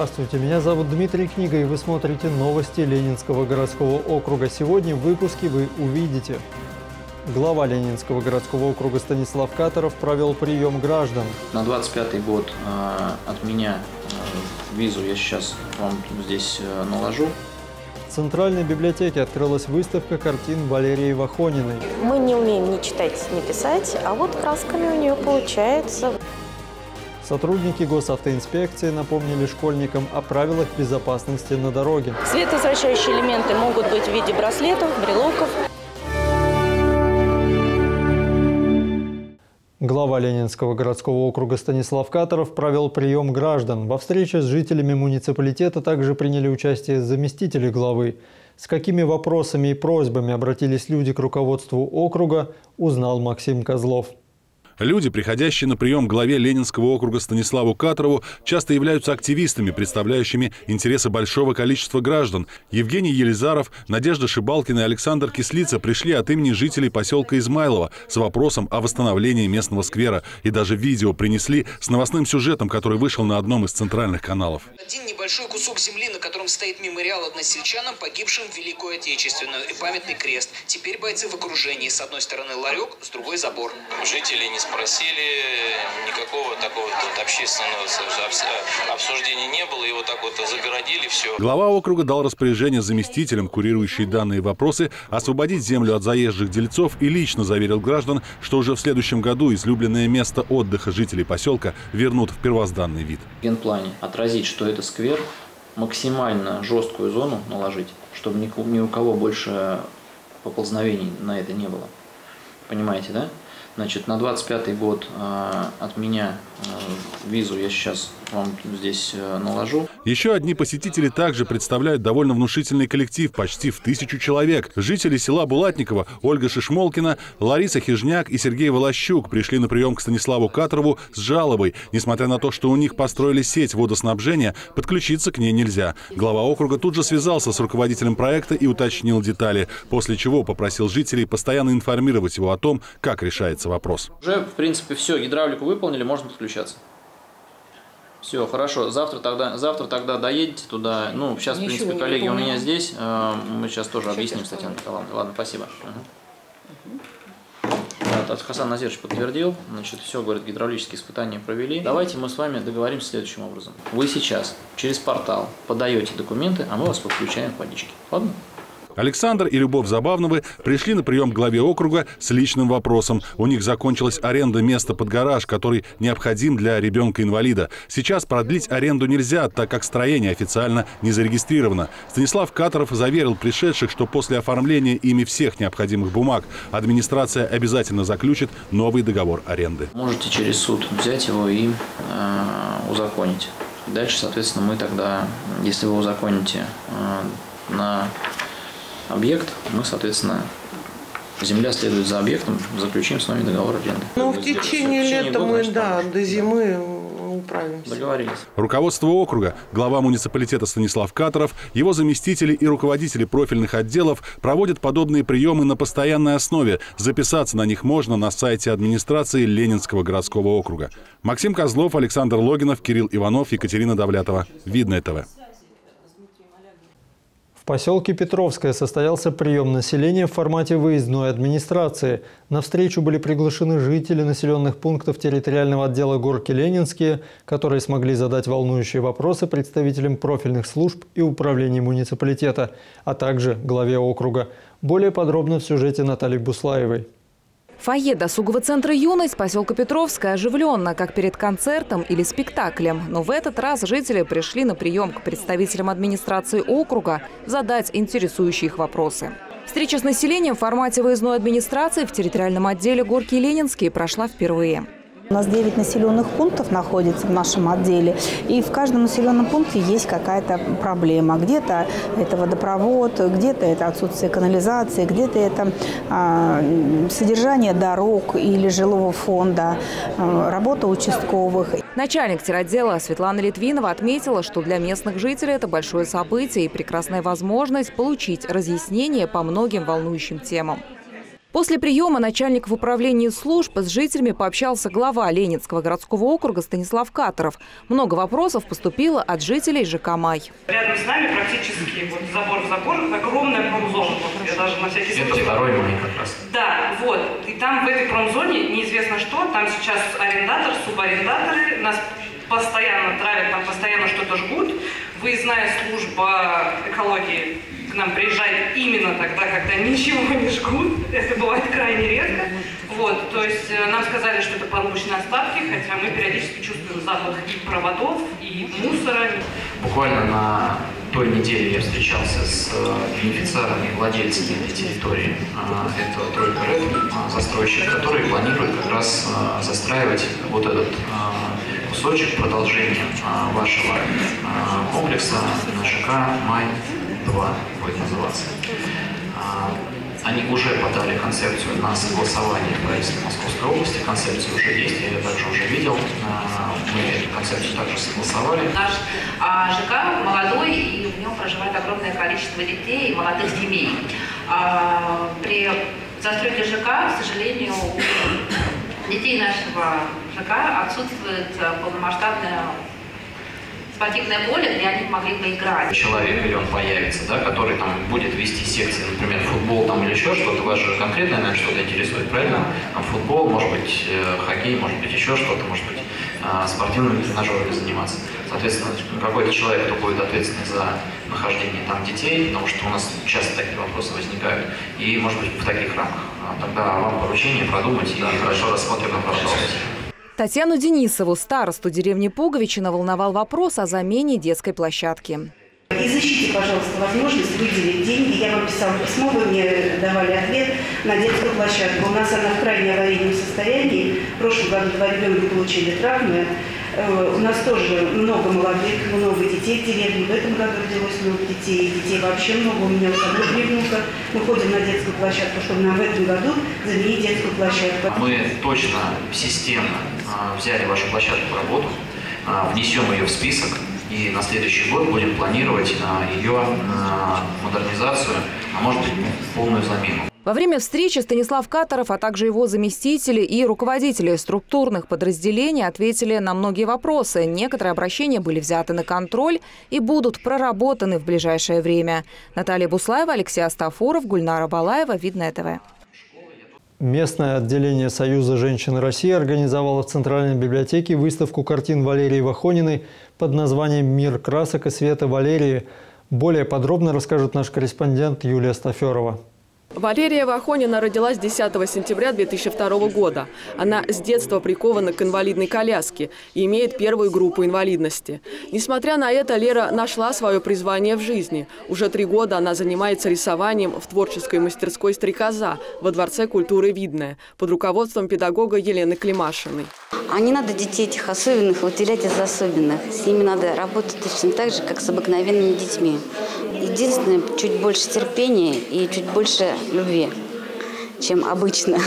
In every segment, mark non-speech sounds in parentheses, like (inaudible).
Здравствуйте, меня зовут Дмитрий Книга, и вы смотрите новости Ленинского городского округа. Сегодня в выпуске вы увидите. Глава Ленинского городского округа Станислав Катаров провел прием граждан. На 25 год э, от меня э, визу я сейчас вам здесь э, наложу. В Центральной библиотеке открылась выставка картин Валерии Вахониной. Мы не умеем ни читать, ни писать, а вот красками у нее получается. Сотрудники госавтоинспекции напомнили школьникам о правилах безопасности на дороге. Световозвращающие элементы могут быть в виде браслетов, брелоков. Глава Ленинского городского округа Станислав Катаров провел прием граждан. Во встрече с жителями муниципалитета также приняли участие заместители главы. С какими вопросами и просьбами обратились люди к руководству округа, узнал Максим Козлов. Люди, приходящие на прием к главе Ленинского округа Станиславу Катарову, часто являются активистами, представляющими интересы большого количества граждан. Евгений Елизаров, Надежда Шибалкина и Александр Кислица пришли от имени жителей поселка Измайлова с вопросом о восстановлении местного сквера. И даже видео принесли с новостным сюжетом, который вышел на одном из центральных каналов. Один небольшой кусок земли, на котором стоит мемориал односельчанам, погибшим в Великую Отечественную, и памятный крест. Теперь бойцы в окружении. С одной стороны ларек, с другой забор. Жители не спросили, никакого такого вот общественного обсуждения не было, и вот так вот загородили все. Глава округа дал распоряжение заместителям, курирующие данные вопросы, освободить землю от заезжих дельцов и лично заверил граждан, что уже в следующем году излюбленное место отдыха жителей поселка вернут в первозданный вид. В генплане отразить, что это сквер, максимально жесткую зону наложить, чтобы ни у кого больше поползновений на это не было. Понимаете, да? Значит, на 25 год э, от меня э, визу я сейчас вам здесь э, наложу. Еще одни посетители также представляют довольно внушительный коллектив, почти в тысячу человек. Жители села Булатникова Ольга Шишмолкина, Лариса Хижняк и Сергей Волощук пришли на прием к Станиславу Катрову с жалобой. Несмотря на то, что у них построили сеть водоснабжения, подключиться к ней нельзя. Глава округа тут же связался с руководителем проекта и уточнил детали, после чего попросил жителей постоянно информировать его о том, как решается вопрос. Уже, в принципе, все, гидравлику выполнили, можно подключаться. Все, хорошо. Завтра тогда, завтра тогда доедете туда. Ну, сейчас, Ничего в принципе, коллеги у меня здесь. Э, мы сейчас тоже сейчас объясним, кстати, Ладно, ладно, спасибо. Угу. Вот, Хасан Назирович подтвердил, значит, все, говорит, гидравлические испытания провели. Давайте мы с вами договоримся следующим образом. Вы сейчас через портал подаете документы, а мы вас подключаем к водичке. Ладно? Александр и Любовь Забавновы пришли на прием к главе округа с личным вопросом. У них закончилась аренда места под гараж, который необходим для ребенка-инвалида. Сейчас продлить аренду нельзя, так как строение официально не зарегистрировано. Станислав Катаров заверил пришедших, что после оформления ими всех необходимых бумаг администрация обязательно заключит новый договор аренды. Можете через суд взять его и э, узаконить. Дальше, соответственно, мы тогда, если вы узаконите э, на объект, мы, соответственно, земля следует за объектом, заключим с вами договор аренды. Ну, в течение, в течение лета мы, да, до зимы управимся. Договорились. Руководство округа, глава муниципалитета Станислав Катаров, его заместители и руководители профильных отделов проводят подобные приемы на постоянной основе. Записаться на них можно на сайте администрации Ленинского городского округа. Максим Козлов, Александр Логинов, Кирилл Иванов, Екатерина Давлятова. Видно ТВ поселке Петровское состоялся прием населения в формате выездной администрации. На встречу были приглашены жители населенных пунктов территориального отдела Горки Ленинские, которые смогли задать волнующие вопросы представителям профильных служб и управления муниципалитета, а также главе округа. Более подробно в сюжете Натальи Буслаевой. Фойе досугового центра «Юность» поселка Петровская оживленно, как перед концертом или спектаклем. Но в этот раз жители пришли на прием к представителям администрации округа задать интересующие их вопросы. Встреча с населением в формате выездной администрации в территориальном отделе Горки Ленинские прошла впервые. У нас 9 населенных пунктов находится в нашем отделе, и в каждом населенном пункте есть какая-то проблема. Где-то это водопровод, где-то это отсутствие канализации, где-то это э, содержание дорог или жилого фонда, э, работа участковых. Начальник теротдела Светлана Литвинова отметила, что для местных жителей это большое событие и прекрасная возможность получить разъяснение по многим волнующим темам. После приема начальник в управлении служб с жителями пообщался глава Ленинского городского округа Станислав Каторов. Много вопросов поступило от жителей ЖК «Май». Рядом с нами практически вот забор в забор огромная промзона. Вот, я даже на всякий случай... Это второй май как раз. Да, вот. И там в этой промзоне неизвестно что. Там сейчас арендатор, субарендаторы нас постоянно травят, там постоянно что-то жгут. Выездная служба экологии к нам приезжает именно тогда, когда ничего не жгут. (laughs) Это бывает крайне редко. Вот, то есть э, нам сказали, что это полученные остатки, хотя мы периодически чувствуем запах и проводов, и мусора. Буквально на той неделе я встречался с э, бенефициарами владельцами этой территории. А, это тройка РЭД, застройщик, который планирует как раз э, застраивать вот этот а, кусочек продолжения вашего комплекса на ЖК Май-2 организации. А, они уже подали концепцию на согласование в правительстве Московской области. Концепция уже есть, я ее также уже видел. А, мы концепцию также согласовали. Наш а, ЖК молодой, и в нем проживает огромное количество детей и молодых семей. При застройке ЖК, к сожалению, детей нашего ЖК отсутствует полномасштабная спортивное поле, где они могли бы играть. Человек или он появится, да, который там будет вести секции, например, футбол там или еще что-то, вас же конкретно, наверное, что-то интересует, правильно? Там футбол, может быть, э, хоккей, может быть, еще что-то, может быть, э, спортивными тренажерами заниматься. Соответственно, какой-то человек, кто будет ответственный за нахождение там детей, потому что у нас часто такие вопросы возникают, и, может быть, в таких рамках. А тогда вам поручение продумать и хорошо рассмотрим на продолжить. Татьяну Денисову, старосту деревни Пуговичина, волновал вопрос о замене детской площадки. Изыщите, пожалуйста, возможность выделить деньги. Я вам писала письмо, вы мне давали ответ на детскую площадку. У нас она в крайне аварийном состоянии. В прошлом году два ребенка получили травмы. Э, у нас тоже много молодых, много детей в деревне. В этом году родилось много детей. Детей вообще много. У меня одно три внука. Мы ходим на детскую площадку, чтобы нам в этом году заменить детскую площадку. Мы точно системно а, взяли вашу площадку в работу, а, внесем ее в список и на следующий год будем планировать а, ее модернизацию, а может быть полную замену. Во время встречи Станислав Катаров, а также его заместители и руководители структурных подразделений ответили на многие вопросы. Некоторые обращения были взяты на контроль и будут проработаны в ближайшее время. Наталья Буслаева, Алексей Астафуров, Гульнара Балаева, Видное ТВ. Местное отделение Союза женщин России организовало в Центральной библиотеке выставку картин Валерии Вахониной под названием «Мир красок и света Валерии». Более подробно расскажет наш корреспондент Юлия Стаферова. Валерия Вахонина родилась 10 сентября 2002 года. Она с детства прикована к инвалидной коляске и имеет первую группу инвалидности. Несмотря на это, Лера нашла свое призвание в жизни. Уже три года она занимается рисованием в творческой мастерской «Стрекоза» во Дворце культуры «Видное» под руководством педагога Елены Климашиной. А не надо детей этих особенных выделять из особенных. С ними надо работать точно так же, как с обыкновенными детьми. Единственное, чуть больше терпения и чуть больше любви, чем обычно.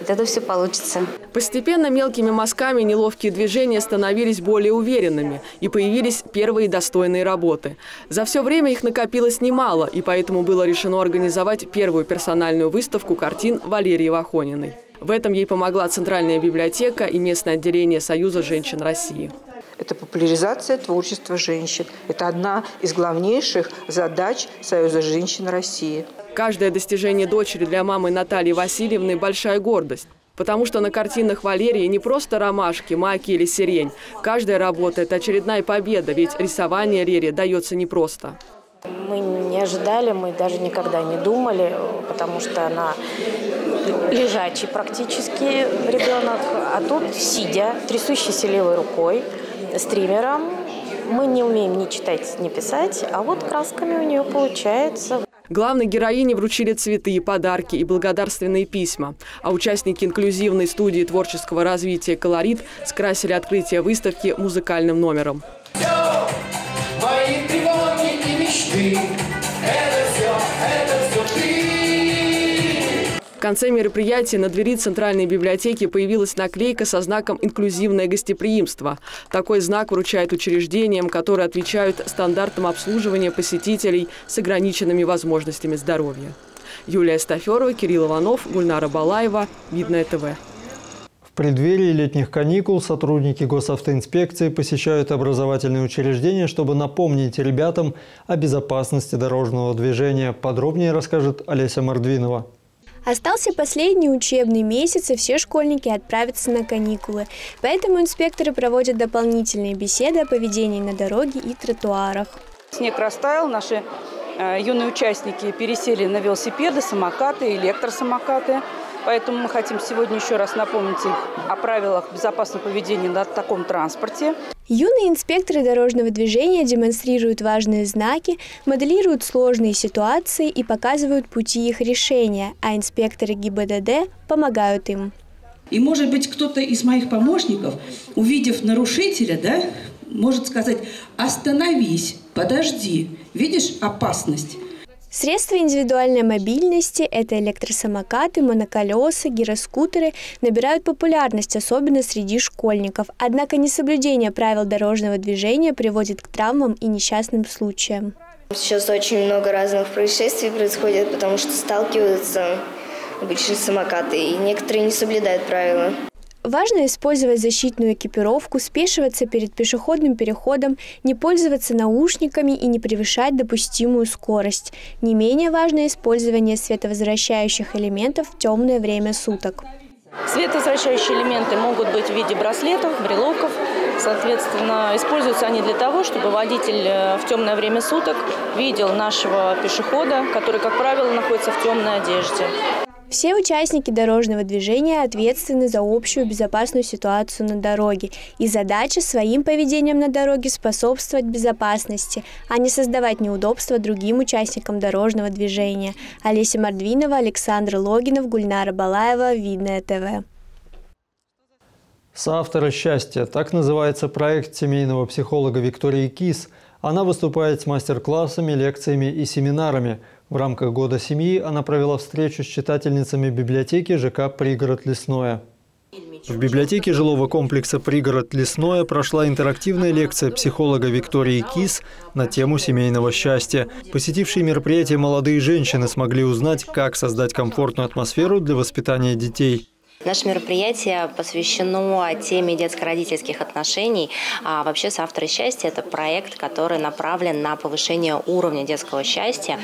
И тогда все получится. Постепенно мелкими мазками неловкие движения становились более уверенными, и появились первые достойные работы. За все время их накопилось немало, и поэтому было решено организовать первую персональную выставку картин Валерии Вахониной. В этом ей помогла Центральная библиотека и местное отделение Союза женщин России. Это популяризация творчества женщин. Это одна из главнейших задач Союза женщин России. Каждое достижение дочери для мамы Натальи Васильевны – большая гордость. Потому что на картинах Валерии не просто ромашки, маки или сирень. Каждая работа – это очередная победа, ведь рисование Лере дается непросто. Мы не ожидали, мы даже никогда не думали, потому что она лежачий практически ребенок, а тут сидя, трясущейся левой рукой, стримером. Мы не умеем ни читать, ни писать, а вот красками у нее получается. Главной героине вручили цветы, подарки и благодарственные письма. А участники инклюзивной студии творческого развития «Колорит» скрасили открытие выставки музыкальным номером. Все, мои тревоги и мечты, В конце мероприятия на двери Центральной библиотеки появилась наклейка со знаком «Инклюзивное гостеприимство». Такой знак вручают учреждениям, которые отвечают стандартам обслуживания посетителей с ограниченными возможностями здоровья. Юлия Стаферова, Кирилл Иванов, Гульнара Балаева. Видное ТВ. В преддверии летних каникул сотрудники госавтоинспекции посещают образовательные учреждения, чтобы напомнить ребятам о безопасности дорожного движения. Подробнее расскажет Олеся Мордвинова. Остался последний учебный месяц, и все школьники отправятся на каникулы. Поэтому инспекторы проводят дополнительные беседы о поведении на дороге и тротуарах. Снег растаял, наши э, юные участники пересели на велосипеды, самокаты, электросамокаты. Поэтому мы хотим сегодня еще раз напомнить их о правилах безопасного поведения на таком транспорте. Юные инспекторы дорожного движения демонстрируют важные знаки, моделируют сложные ситуации и показывают пути их решения, а инспекторы ГИБДД помогают им. И, может быть, кто-то из моих помощников, увидев нарушителя, да, может сказать, остановись, подожди, видишь опасность. Средства индивидуальной мобильности – это электросамокаты, моноколеса, гироскутеры – набирают популярность, особенно среди школьников. Однако несоблюдение правил дорожного движения приводит к травмам и несчастным случаям. Сейчас очень много разных происшествий происходит, потому что сталкиваются обычные самокаты, и некоторые не соблюдают правила. Важно использовать защитную экипировку, спешиваться перед пешеходным переходом, не пользоваться наушниками и не превышать допустимую скорость. Не менее важно использование световозвращающих элементов в темное время суток. Световозвращающие элементы могут быть в виде браслетов, брелоков. Соответственно, используются они для того, чтобы водитель э, в темное время суток видел нашего пешехода, который, как правило, находится в темной одежде. Все участники дорожного движения ответственны за общую безопасную ситуацию на дороге, и задача своим поведением на дороге способствовать безопасности, а не создавать неудобства другим участникам дорожного движения. Олеся Мордвинова, Александр Логинов, Гульнара Балаева, Видное ТВ. Соавтора счастья. Так называется проект семейного психолога Виктории Кис. Она выступает с мастер-классами, лекциями и семинарами – в рамках Года семьи она провела встречу с читательницами библиотеки ЖК «Пригород Лесное». В библиотеке жилого комплекса «Пригород Лесное» прошла интерактивная лекция психолога Виктории Кис на тему семейного счастья. Посетившие мероприятие молодые женщины смогли узнать, как создать комфортную атмосферу для воспитания детей. Наше мероприятие посвящено теме детско-родительских отношений. А вообще «Соавторы счастья» – это проект, который направлен на повышение уровня детского счастья.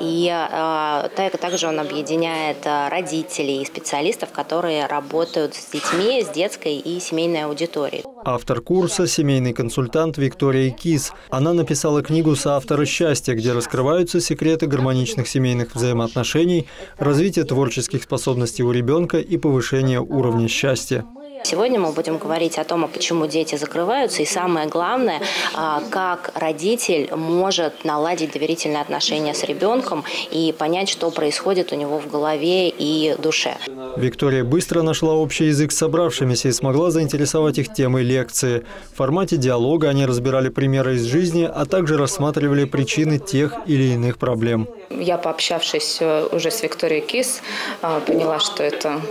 И а, также он объединяет а, родителей и специалистов, которые работают с детьми, с детской и семейной аудиторией. Автор курса – семейный консультант Виктория Кис. Она написала книгу «Соавторы счастья», где раскрываются секреты гармоничных семейных взаимоотношений, развития творческих способностей у ребенка и повышения повышения уровня счастья. Сегодня мы будем говорить о том, почему дети закрываются, и самое главное, а, как родитель может наладить доверительные отношения с ребенком и понять, что происходит у него в голове и душе. Виктория быстро нашла общий язык с собравшимися и смогла заинтересовать их темой лекции. В формате диалога они разбирали примеры из жизни, а также рассматривали причины тех или иных проблем. Я, пообщавшись э, уже с Викторией Кис, э, поняла, что это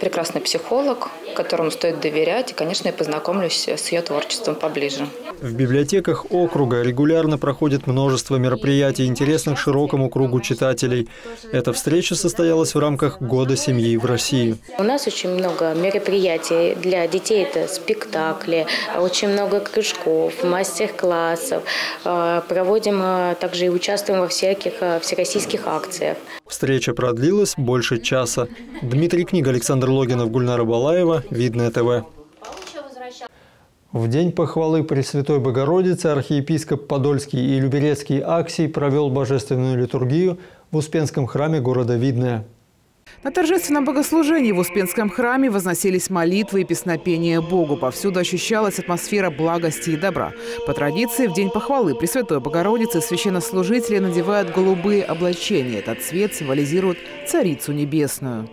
прекрасный психолог, которому стоит доверять, и, конечно, я познакомлюсь с ее творчеством поближе. В библиотеках округа регулярно проходит множество мероприятий, интересных широкому кругу читателей. Эта встреча состоялась в рамках Года семьи в России. У нас очень много мероприятий для детей. Это спектакли, очень много кружков, мастер-классов. Э, проводим э, также и участвуем во всяких всероссийских акциях. Встреча продлилась больше часа. Дмитрий Книга, Александр Логинов, Гульнара Балаева, Видное ТВ. В день похвалы Пресвятой Богородицы архиепископ Подольский и Люберецкий Аксий провел божественную литургию в Успенском храме города Видное. На торжественном богослужении в Успенском храме возносились молитвы и песнопения Богу. Повсюду ощущалась атмосфера благости и добра. По традиции, в день похвалы Пресвятой Богородицы священнослужители надевают голубые облачения. Этот цвет символизирует Царицу Небесную.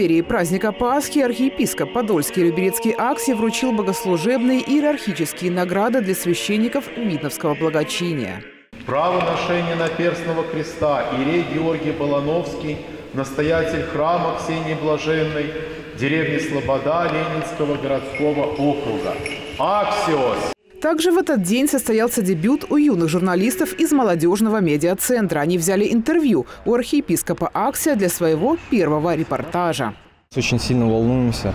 Преддверии праздника Пасхи архиепископ Подольский Люберецкий Акси вручил богослужебные иерархические награды для священников Видновского благочиния. Право ношения наперстного креста Ирей Георгий Балановский, настоятель храма Ксении Блаженной, деревни Слобода Ленинского городского округа. Аксиос! Также в этот день состоялся дебют у юных журналистов из молодежного медиацентра. Они взяли интервью у архиепископа Аксия для своего первого репортажа. Очень сильно волнуемся,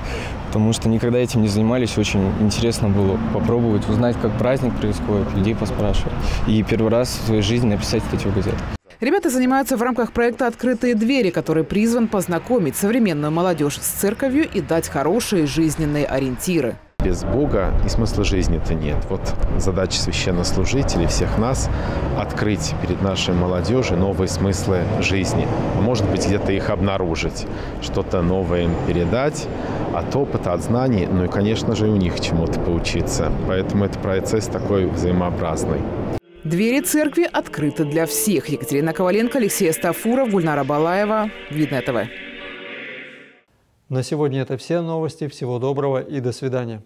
потому что никогда этим не занимались. Очень интересно было попробовать узнать, как праздник происходит, людей поспрашивать. И первый раз в своей жизни написать статью в газету. Ребята занимаются в рамках проекта «Открытые двери», который призван познакомить современную молодежь с церковью и дать хорошие жизненные ориентиры без Бога и смысла жизни-то нет. Вот задача священнослужителей, всех нас, открыть перед нашей молодежью новые смыслы жизни. Может быть, где-то их обнаружить, что-то новое им передать от опыта, от знаний, ну и, конечно же, и у них чему-то поучиться. Поэтому это процесс такой взаимообразный. Двери церкви открыты для всех. Екатерина Коваленко, Алексей Стафуров, Гульнара Балаева. Видно ТВ. На сегодня это все новости. Всего доброго и до свидания.